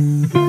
Bye.